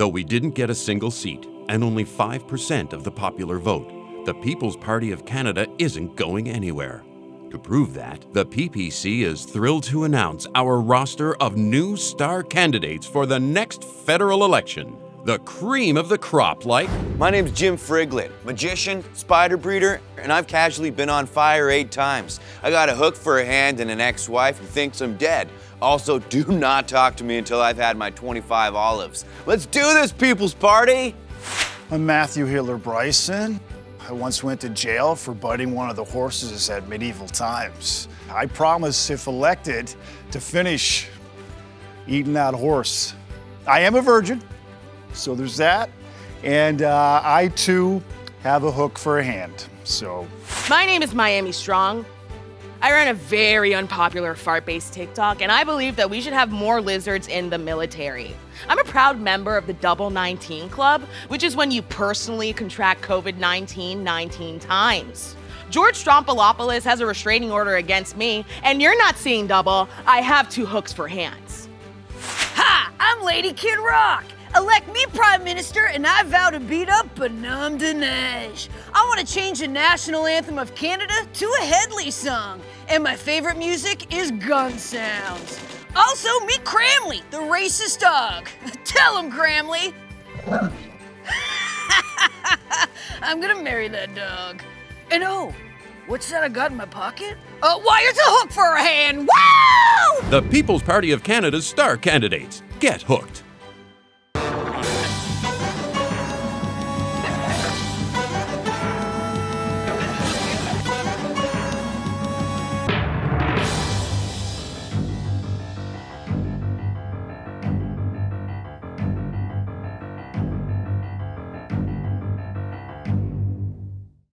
Though we didn't get a single seat and only 5% of the popular vote, the People's Party of Canada isn't going anywhere. To prove that, the PPC is thrilled to announce our roster of new star candidates for the next federal election. The cream of the crop, like. My name's Jim Friglin, magician, spider breeder, and I've casually been on fire eight times. I got a hook for a hand and an ex wife who thinks I'm dead. Also, do not talk to me until I've had my 25 olives. Let's do this, People's Party! I'm Matthew Hiller Bryson. I once went to jail for butting one of the horses at medieval times. I promise, if elected, to finish eating that horse. I am a virgin, so there's that. And uh, I too have a hook for a hand. So. My name is Miami Strong. I run a very unpopular fart based TikTok, and I believe that we should have more lizards in the military. I'm a proud member of the Double 19 Club, which is when you personally contract COVID 19 19 times. George Stroumboulopoulos has a restraining order against me, and you're not seeing double. I have two hooks for hands. Ha! I'm Lady Kid Rock. Elect me Prime Minister, and I vow to beat up Bonhomme de Neige. I want to change the national anthem of Canada to a Hedley song, and my favorite music is gun sounds. Also, meet Cramley, the racist dog. Tell him, Cramley. I'm gonna marry that dog. And oh, what's that I got in my pocket? Uh, why, it's a hook for a hand. Wow! The People's Party of Canada's star candidates. Get hooked.